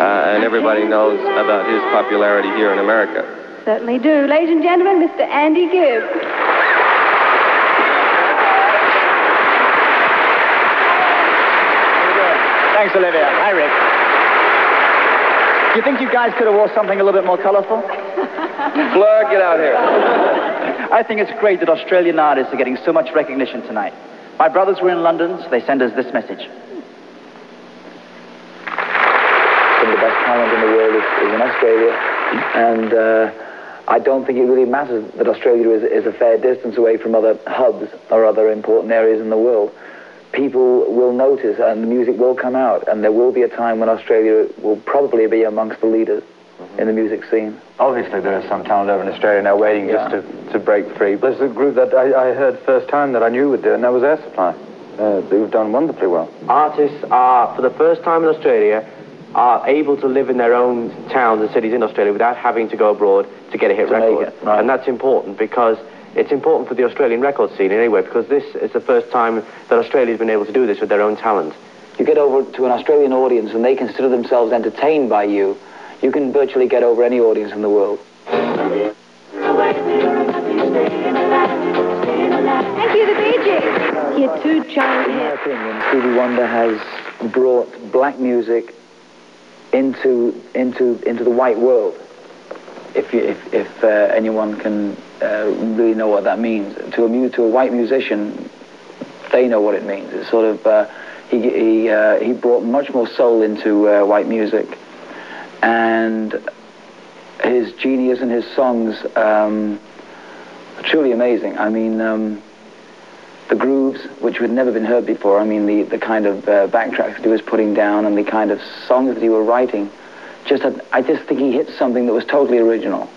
uh, and everybody knows about his popularity here in America. Certainly do. Ladies and gentlemen, Mr. Andy Gibb. Thanks, Olivia. Hi, Rick. Do you think you guys could have wore something a little bit more colorful? Fleur, get out here. I think it's great that Australian artists are getting so much recognition tonight. My brothers were in London, so they send us this message. Some of the best talent in the world is, is in Australia, and uh, I don't think it really matters that Australia is, is a fair distance away from other hubs or other important areas in the world. People will notice, and the music will come out, and there will be a time when Australia will probably be amongst the leaders in the music scene. Obviously, there is some talent over in Australia now waiting Yeah. just to, to break free. But there's a group that I, I heard first time that I knew would do and that was Air Supply. Uh, they've done wonderfully well. artists are, for the first time in Australia, are able to live in their own towns and cities in Australia without having to go abroad to get a hit To record. right. And that's important because it's important for the Australian record scene anyway, because this is the first time that Australia's been able to do this with their own talent. You get over to an Australian audience and they consider themselves entertained by you, you can virtually get over any audience in the world. Thank you, the Bee Gees. Here, two child In my opinion, Stevie Wonder has brought black music into into into the white world. If you, if, if uh, anyone can uh, really know what that means to a to a white musician, they know what it means. It's sort of uh, he he uh, he brought much more soul into uh, white music, and his genius and his songs um, are truly amazing. I mean. Um, the grooves, which had never been heard before. I mean, the, the kind of uh, backtracks that he was putting down and the kind of songs that he was writing. Just, had, I just think he hit something that was totally original.